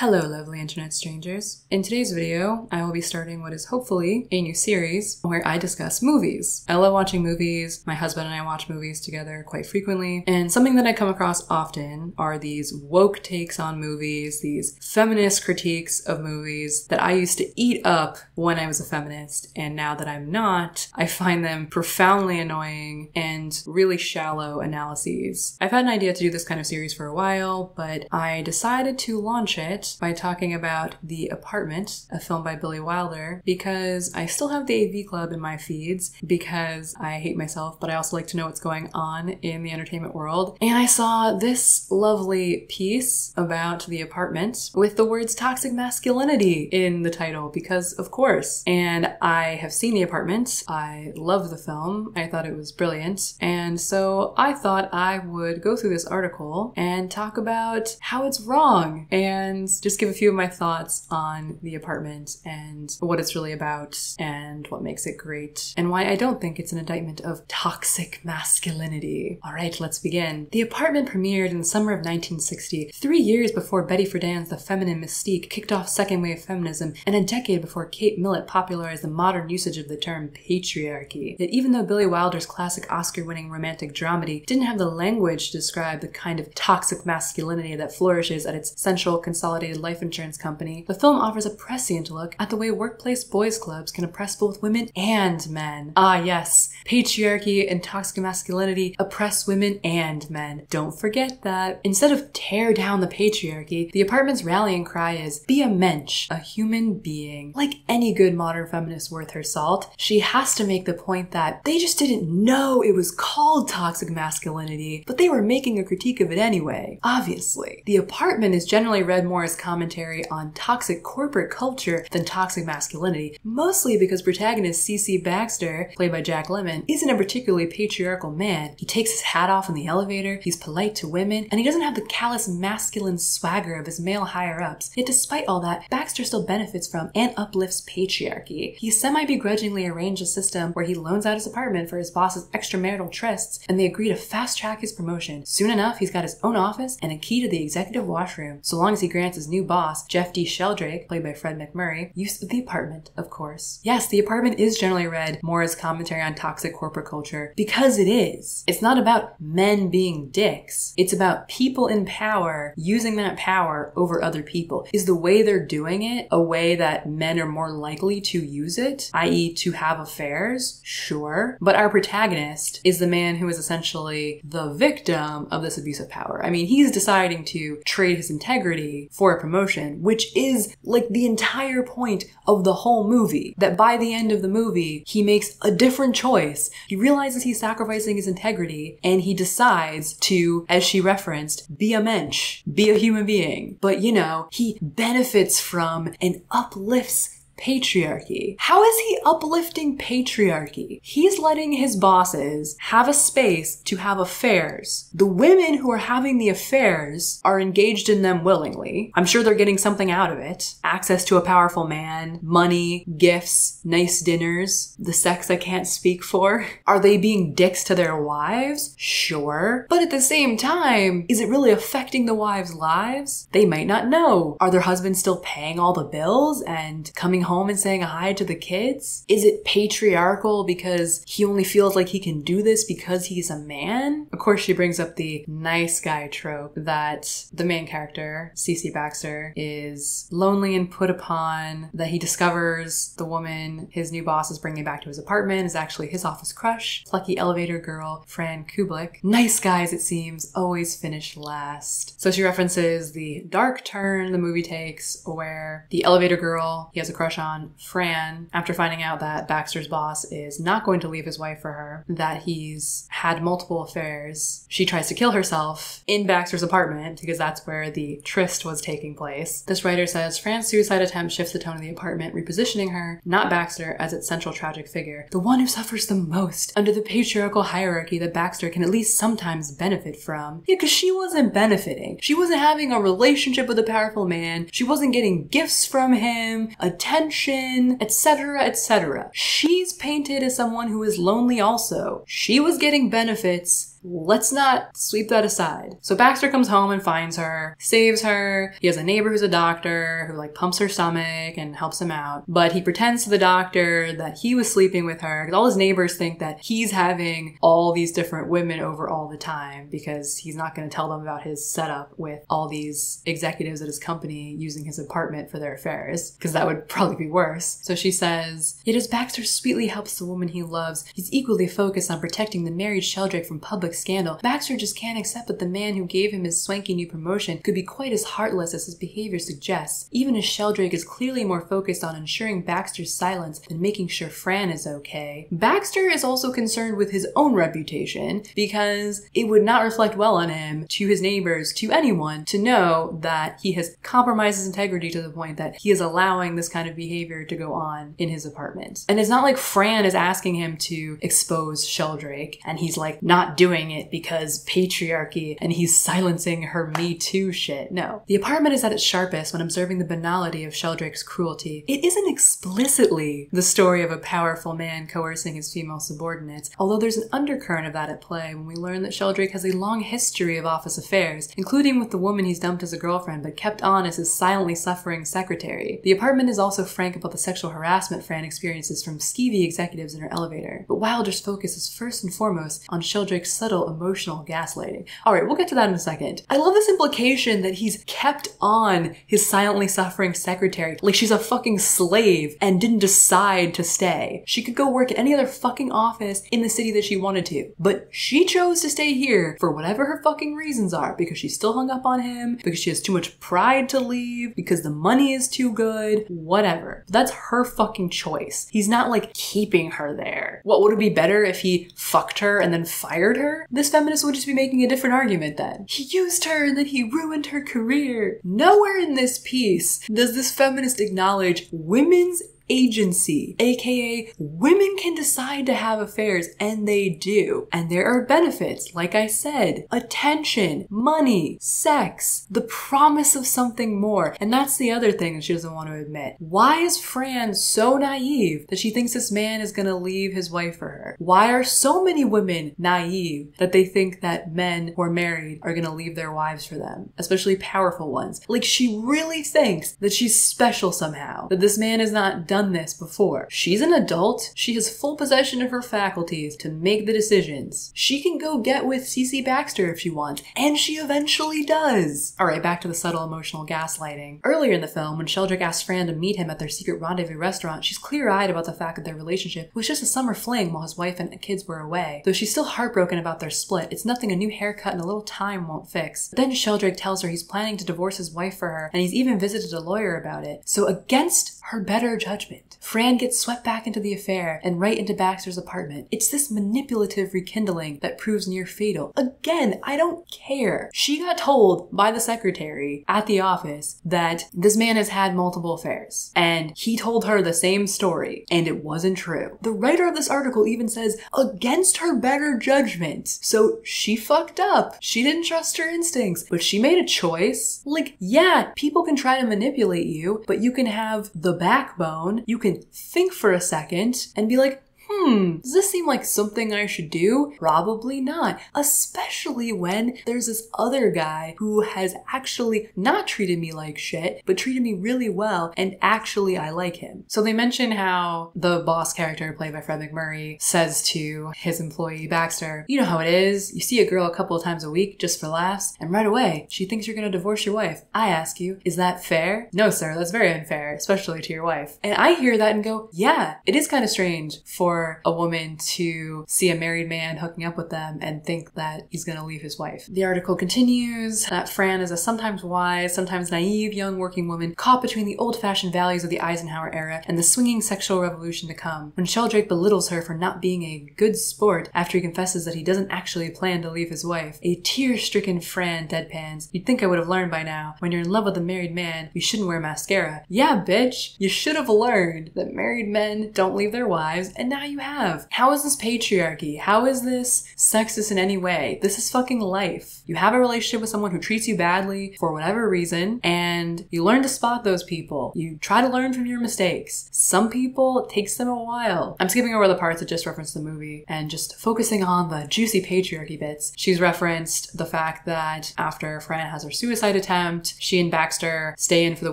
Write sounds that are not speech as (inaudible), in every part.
Hello, lovely internet strangers. In today's video, I will be starting what is hopefully a new series where I discuss movies. I love watching movies. My husband and I watch movies together quite frequently. And something that I come across often are these woke takes on movies, these feminist critiques of movies that I used to eat up when I was a feminist. And now that I'm not, I find them profoundly annoying and really shallow analyses. I've had an idea to do this kind of series for a while, but I decided to launch it by talking about The Apartment, a film by Billy Wilder, because I still have the AV Club in my feeds because I hate myself, but I also like to know what's going on in the entertainment world. And I saw this lovely piece about The Apartment with the words toxic masculinity in the title because, of course. And I have seen The Apartment. I love the film. I thought it was brilliant. And so I thought I would go through this article and talk about how it's wrong and just give a few of my thoughts on the apartment and what it's really about and what makes it great and why I don't think it's an indictment of toxic masculinity. All right, let's begin. The apartment premiered in the summer of 1960, three years before Betty Friedan's The Feminine Mystique kicked off second wave feminism, and a decade before Kate Millett popularized the modern usage of the term patriarchy. Yet even though Billy Wilder's classic Oscar-winning romantic dramedy didn't have the language to describe the kind of toxic masculinity that flourishes at its central consolidated consolidated life insurance company, the film offers a prescient look at the way workplace boys clubs can oppress both women and men. Ah, yes, patriarchy and toxic masculinity oppress women and men. Don't forget that. Instead of tear down the patriarchy, the apartment's rallying cry is be a mensch, a human being. Like any good modern feminist worth her salt, she has to make the point that they just didn't know it was called toxic masculinity, but they were making a critique of it anyway. Obviously. The apartment is generally read more as commentary on toxic corporate culture than toxic masculinity, mostly because protagonist CC Baxter, played by Jack Lemmon, isn't a particularly patriarchal man. He takes his hat off in the elevator, he's polite to women, and he doesn't have the callous masculine swagger of his male higher ups. Yet despite all that, Baxter still benefits from and uplifts patriarchy. He semi begrudgingly arranged a system where he loans out his apartment for his boss's extramarital trysts, and they agree to fast track his promotion. Soon enough, he's got his own office and a key to the executive washroom, so long as he grants new boss, Jeff D. Sheldrake, played by Fred MacMurray, use the apartment, of course. Yes, the apartment is generally read more as commentary on toxic corporate culture because it is. It's not about men being dicks. It's about people in power using that power over other people. Is the way they're doing it a way that men are more likely to use it, i.e., to have affairs? Sure. But our protagonist is the man who is essentially the victim of this abuse of power. I mean, he's deciding to trade his integrity for for a promotion, which is like the entire point of the whole movie. That by the end of the movie, he makes a different choice. He realizes he's sacrificing his integrity and he decides to, as she referenced, be a mensch, be a human being. But you know, he benefits from and uplifts patriarchy. How is he uplifting patriarchy? He's letting his bosses have a space to have affairs. The women who are having the affairs are engaged in them willingly. I'm sure they're getting something out of it. Access to a powerful man, money, gifts, nice dinners, the sex I can't speak for. (laughs) Are they being dicks to their wives? Sure. But at the same time, is it really affecting the wives' lives? They might not know. Are their husbands still paying all the bills and coming home home and saying hi to the kids? Is it patriarchal because he only feels like he can do this because he's a man? Of course, she brings up the nice guy trope that the main character, CC Baxter, is lonely and put upon, that he discovers the woman his new boss is bringing back to his apartment is actually his office crush, plucky elevator girl, Fran Kubelik. Nice guys, it seems, always finish last. So she references the dark turn the movie takes where the elevator girl he has a crush on Fran after finding out that Baxter's boss is not going to leave his wife for her, that he's had multiple affairs. She tries to kill herself in Baxter's apartment because that's where the tryst was taking place. This writer says Fran's suicide attempt shifts the tone of the apartment, repositioning her, not Baxter, as its central tragic figure, the one who suffers the most under the patriarchal hierarchy that Baxter can at least sometimes benefit from. Yeah, because she wasn't benefiting. She wasn't having a relationship with a powerful man. She wasn't getting gifts from him, attention attention, etc., etc. She's painted as someone who is lonely also. She was getting benefits let's not sweep that aside. So Baxter comes home and finds her, saves her. He has a neighbor who's a doctor who like pumps her stomach and helps him out. But he pretends to the doctor that he was sleeping with her because all his neighbors think that he's having all these different women over all the time because he's not going to tell them about his setup with all these executives at his company using his apartment for their affairs because that would (laughs) probably be worse. So she says, Yet as Baxter sweetly helps the woman he loves, he's equally focused on protecting the married Sheldrake from public scandal. Baxter just can't accept that the man who gave him his swanky new promotion could be quite as heartless as his behavior suggests. Even as Sheldrake is clearly more focused on ensuring Baxter's silence than making sure Fran is okay. Baxter is also concerned with his own reputation because it would not reflect well on him, to his neighbors, to anyone, to know that he has compromised his integrity to the point that he is allowing this kind of behavior to go on in his apartment. And it's not like Fran is asking him to expose Sheldrake and he's like not doing it because patriarchy and he's silencing her Me Too shit. No. The apartment is at its sharpest when observing the banality of Sheldrake's cruelty. It isn't explicitly the story of a powerful man coercing his female subordinates, although there's an undercurrent of that at play when we learn that Sheldrake has a long history of office affairs, including with the woman he's dumped as a girlfriend but kept on as his silently suffering secretary. The apartment is also frank about the sexual harassment Fran experiences from skeevy executives in her elevator, but Wilder's focus is first and foremost on Sheldrake's subtle emotional gaslighting. Alright, we'll get to that in a second. I love this implication that he's kept on his silently suffering secretary like she's a fucking slave and didn't decide to stay. She could go work at any other fucking office in the city that she wanted to, but she chose to stay here for whatever her fucking reasons are because she's still hung up on him, because she has too much pride to leave, because the money is too good, whatever. That's her fucking choice. He's not like keeping her there. What would it be better if he fucked her and then fired her? This feminist would just be making a different argument then. He used her and then he ruined her career. Nowhere in this piece does this feminist acknowledge women's agency, aka women can decide to have affairs and they do. And there are benefits, like I said, attention, money, sex, the promise of something more. And that's the other thing that she doesn't want to admit. Why is Fran so naive that she thinks this man is gonna leave his wife for her? Why are so many women naive that they think that men who are married are gonna leave their wives for them, especially powerful ones? Like she really thinks that she's special somehow, that this man is not done done this before. She's an adult. She has full possession of her faculties to make the decisions. She can go get with CC Baxter if she wants, and she eventually does. Alright, back to the subtle emotional gaslighting. Earlier in the film, when Sheldrake asks Fran to meet him at their secret rendezvous restaurant, she's clear-eyed about the fact that their relationship was just a summer fling while his wife and kids were away. Though she's still heartbroken about their split, it's nothing a new haircut and a little time won't fix. But then Sheldrake tells her he's planning to divorce his wife for her, and he's even visited a lawyer about it. So against her better judgment. Fran gets swept back into the affair and right into Baxter's apartment. It's this manipulative rekindling that proves near fatal. Again, I don't care. She got told by the secretary at the office that this man has had multiple affairs, and he told her the same story, and it wasn't true. The writer of this article even says against her better judgment. So she fucked up. She didn't trust her instincts, but she made a choice. Like, yeah, people can try to manipulate you, but you can have the backbone, you can think for a second and be like, hmm, does this seem like something I should do? Probably not. Especially when there's this other guy who has actually not treated me like shit, but treated me really well, and actually I like him. So they mention how the boss character played by Fred MacMurray says to his employee Baxter, You know how it is. You see a girl a couple of times a week just for laughs, and right away she thinks you're gonna divorce your wife. I ask you, is that fair? No, sir, that's very unfair, especially to your wife. And I hear that and go, Yeah, it is kind of strange for a woman to see a married man hooking up with them and think that he's going to leave his wife. The article continues that Fran is a sometimes wise, sometimes naive young working woman caught between the old fashioned values of the Eisenhower era and the swinging sexual revolution to come. When Sheldrake belittles her for not being a good sport after he confesses that he doesn't actually plan to leave his wife, a tear stricken Fran deadpans, You'd think I would have learned by now. When you're in love with a married man, you shouldn't wear mascara. Yeah, bitch, you should have learned that married men don't leave their wives, and now you have? How is this patriarchy? How is this sexist in any way? This is fucking life. You have a relationship with someone who treats you badly for whatever reason, and you learn to spot those people. You try to learn from your mistakes. Some people, it takes them a while. I'm skipping over the parts that just reference the movie and just focusing on the juicy patriarchy bits. She's referenced the fact that after Fran has her suicide attempt, she and Baxter stay in for the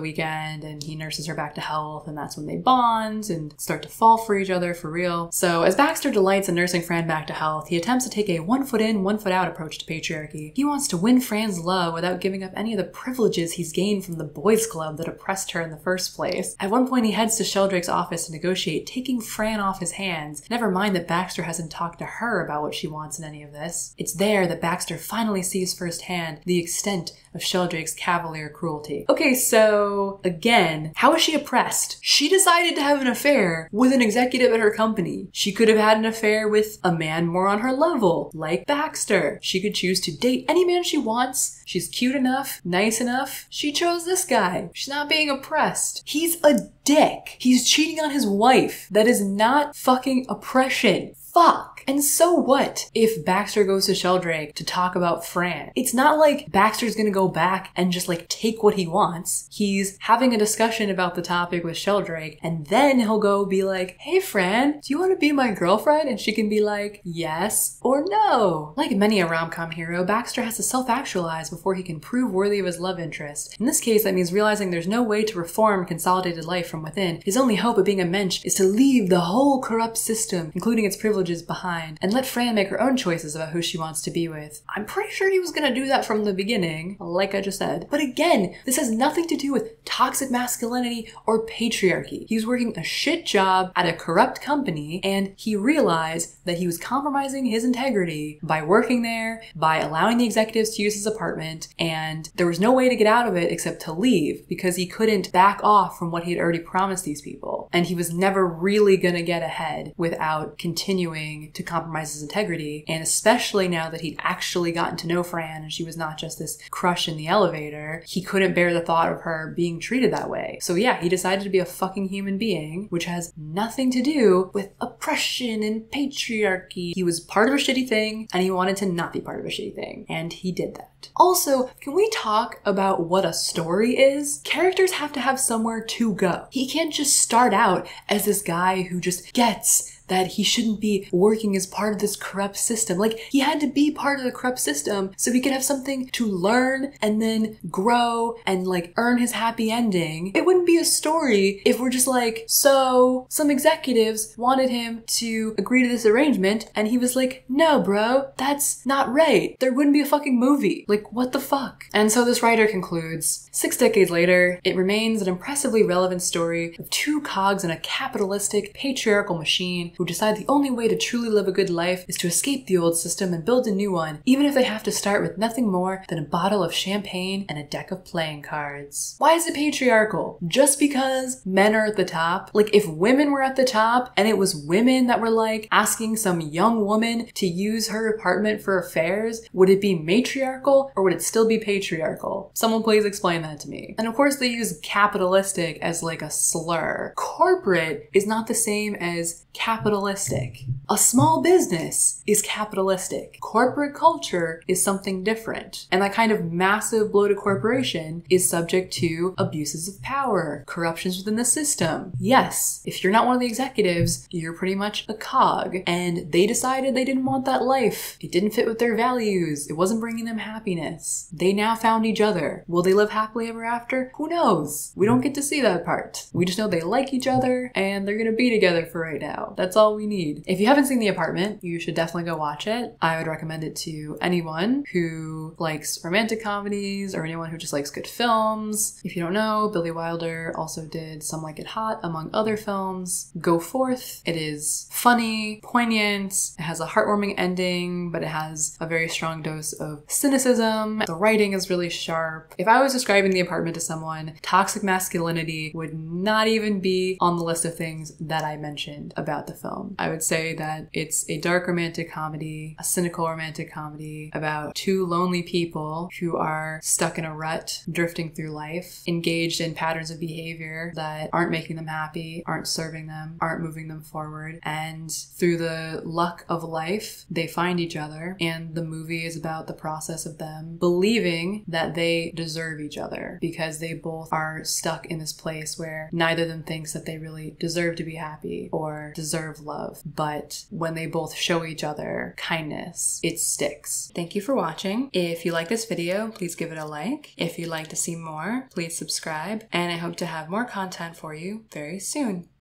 weekend and he nurses her back to health, and that's when they bond and start to fall for each other for real. So, as Baxter delights in nursing Fran back to health, he attempts to take a one foot in, one foot out approach to patriarchy. He wants to win Fran's love without giving up any of the privileges he's gained from the boys' club that oppressed her in the first place. At one point, he heads to Sheldrake's office to negotiate taking Fran off his hands. Never mind that Baxter hasn't talked to her about what she wants in any of this. It's there that Baxter finally sees firsthand the extent of Sheldrake's cavalier cruelty. Okay, so again, how is she oppressed? She decided to have an affair with an executive at her company. She could have had an affair with a man more on her level, like Baxter. She could choose to date any man she wants. She's cute enough, nice enough. She chose this guy. She's not being oppressed. He's a dick. He's cheating on his wife. That is not fucking oppression. Fuck. And so what if Baxter goes to Sheldrake to talk about Fran? It's not like Baxter's gonna go back and just like take what he wants. He's having a discussion about the topic with Sheldrake, and then he'll go be like, Hey Fran, do you wanna be my girlfriend? And she can be like, Yes or no. Like many a rom com hero, Baxter has to self actualize before he can prove worthy of his love interest. In this case, that means realizing there's no way to reform consolidated life from within. His only hope of being a mensch is to leave the whole corrupt system, including its privileges, behind and let Fran make her own choices about who she wants to be with. I'm pretty sure he was gonna do that from the beginning, like I just said. But again, this has nothing to do with toxic masculinity or patriarchy. He was working a shit job at a corrupt company and he realized that he was compromising his integrity by working there, by allowing the executives to use his apartment, and there was no way to get out of it except to leave because he couldn't back off from what he had already promised these people. And he was never really gonna get ahead without continuing to compromise his integrity. And especially now that he'd actually gotten to know Fran and she was not just this crush in the elevator, he couldn't bear the thought of her being treated that way. So yeah, he decided to be a fucking human being, which has nothing to do with oppression and patriarchy. He was part of a shitty thing and he wanted to not be part of a shitty thing. And he did that. Also, can we talk about what a story is? Characters have to have somewhere to go. He can't just start out as this guy who just gets that he shouldn't be working as part of this corrupt system. Like, he had to be part of the corrupt system so he could have something to learn and then grow and like earn his happy ending. It wouldn't be a story if we're just like, so some executives wanted him to agree to this arrangement and he was like, no, bro, that's not right. There wouldn't be a fucking movie. Like, what the fuck? And so this writer concludes six decades later, it remains an impressively relevant story of two cogs in a capitalistic, patriarchal machine who decide the only way to truly live a good life is to escape the old system and build a new one, even if they have to start with nothing more than a bottle of champagne and a deck of playing cards. Why is it patriarchal? Just because men are at the top? Like, if women were at the top and it was women that were like asking some young woman to use her apartment for affairs, would it be matriarchal or would it still be patriarchal? Someone please explain that to me. And of course, they use capitalistic as like a slur. Corporate is not the same as capitalistic. A small business is capitalistic. Corporate culture is something different. And that kind of massive bloated corporation is subject to abuses of power, corruptions within the system. Yes, if you're not one of the executives, you're pretty much a cog. And they decided they didn't want that life. It didn't fit with their values. It wasn't bringing them happiness. They now found each other. Will they live happily ever after? Who knows? We don't get to see that part. We just know they like each other and they're gonna be together for right now. That's all we need. If you haven't seen The Apartment, you should definitely go watch it. I would recommend it to anyone who likes romantic comedies or anyone who just likes good films. If you don't know, Billy Wilder also did Some Like It Hot, among other films. Go Forth. It is funny, poignant, it has a heartwarming ending, but it has a very strong dose of cynicism. The writing is really sharp. If I was describing The Apartment to someone, toxic masculinity would not even be on the list of things that I mentioned about the film. I would say that it's a dark romantic comedy, a cynical romantic comedy about two lonely people who are stuck in a rut, drifting through life, engaged in patterns of behavior that aren't making them happy, aren't serving them, aren't moving them forward. And through the luck of life, they find each other. And the movie is about the process of them believing that they deserve each other because they both are stuck in this place where neither of them thinks that they really deserve to be happy deserve love. But when they both show each other kindness, it sticks. Thank you for watching. If you like this video, please give it a like. If you'd like to see more, please subscribe. And I hope to have more content for you very soon.